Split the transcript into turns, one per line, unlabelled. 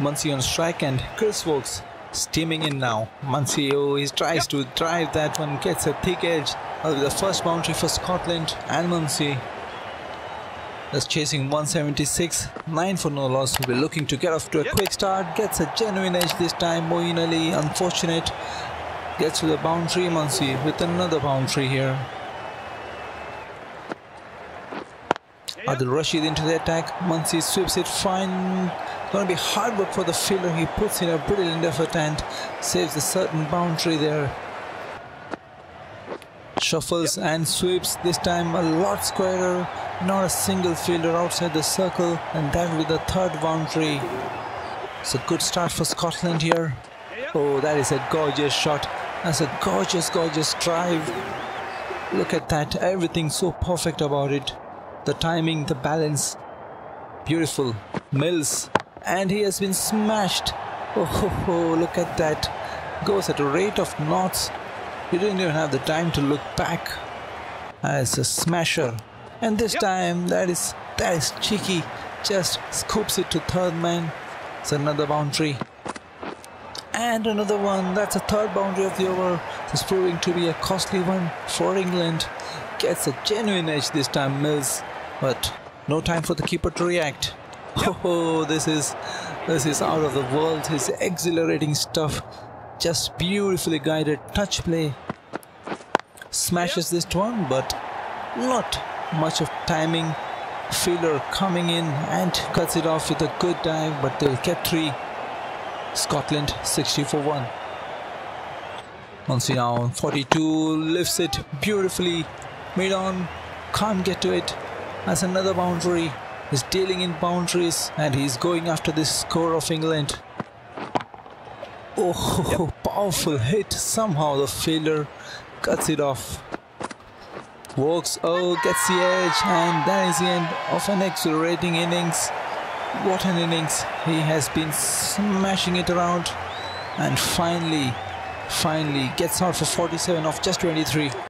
Munsey on strike and Chris Woakes steaming in now. Munsey, oh, he tries to drive that one, gets a thick edge. Uh, the first boundary for Scotland and Munsey. That's chasing 176, 9 for no loss. We're looking to get off to a yep. quick start. Gets a genuine edge this time. Moeen Ali, unfortunate. Gets to the boundary. Munsey with another boundary here. Adil Rashid into the attack. Munsey sweeps it fine. Gonna be hard work for the fielder. He puts in a brilliant effort and saves a certain boundary there. Shuffles yep. and sweeps. This time a lot squarer. Not a single fielder outside the circle. And that with the third boundary. It's a good start for Scotland here. Oh, that is a gorgeous shot. That's a gorgeous, gorgeous drive. Look at that. Everything so perfect about it the timing, the balance. Beautiful. Mills. And he has been smashed. Oh, ho, ho, look at that. Goes at a rate of knots. He didn't even have the time to look back. Ah, As a smasher. And this yep. time, that is that is cheeky. Just scoops it to third man. It's another boundary. And another one. That's a third boundary of the over. It's proving to be a costly one for England. Gets a genuine edge this time, Mills but no time for the keeper to react. Oh, this is this is out of the world. His exhilarating stuff, just beautifully guided touch play. Smashes this one, but not much of timing. Fielder coming in and cuts it off with a good dive, but they'll get three. Scotland 60 for 1. Munsey now 42 lifts it beautifully mid-on can't get to it as another boundary. He's dealing in boundaries and he's going after this score of England. Oh, yep. powerful hit. Somehow the fielder cuts it off. Woakes, oh, gets the edge, and that is the end of an exhilarating innings. What an innings. He has been smashing it around and finally, finally gets out for 47 off just 23.